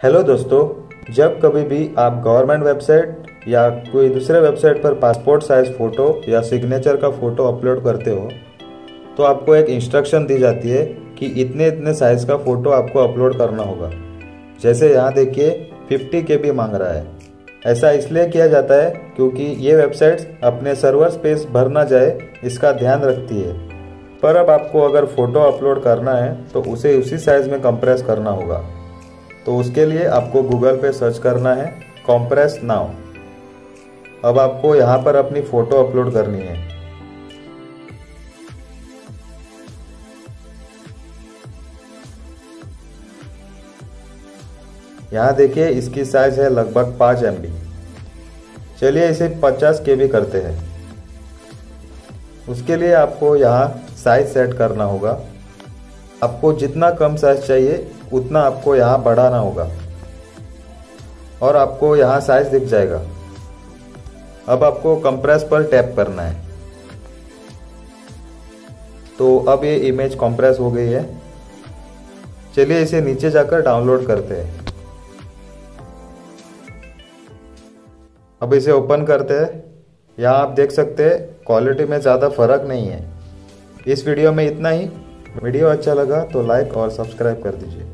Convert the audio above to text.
Hello दोस्तों, जब कभी भी आप गवर्नमेंट वेबसाइट या कोई दूसरे वेबसाइट पर पासपोर्ट साइज़ फ़ोटो या सिग्नेचर का फ़ोटो अपलोड करते हो तो आपको एक इंस्ट्रक्शन दी जाती है कि इतने इतने साइज़ का फ़ोटो आपको अपलोड करना होगा। जैसे यहाँ देखिए 50 के भी मांग रहा है। ऐसा इसलिए किया जाता है क्योंकि ये वेबसाइट्स अपने सर्वर स्पेस भर ना जाए, इसका ध्यान रखती है। पर अब आपको अगर फ़ोटो अपलोड करना है तो उसे उसी साइज़ में कंप्रेस करना होगा। तो उसके लिए आपको गूगल पे सर्च करना है कॉम्प्रेस नाउ अब आपको यहाँ पर अपनी फ़ोटो अपलोड करनी है। यहाँ देखिए, इसकी साइज़ है लगभग पाँच एम चलिए इसे पचास के भी करते हैं। उसके लिए आपको यहाँ साइज़ सेट करना होगा। आपको जितना कम साइज़ चाहिए उतना आपको यहाँ बढ़ाना होगा। और आपको यहाँ साइज़ दिख जाएगा। अब आपको कंप्रेस पर टैप करना है। तो अब ये इमेज कंप्रेस हो गई है। चलिए इसे नीचे जाकर डाउनलोड करते हैं। अब इसे ओपन करते हैं। यहाँ आप देख सकते हैं क्वालिटी में ज़्यादा फ़र्क नहीं है। इस वीडियो में इतना ही। वीडियो अच्छा लगा तो लाइक और सब्सक्राइब कर दीजिए।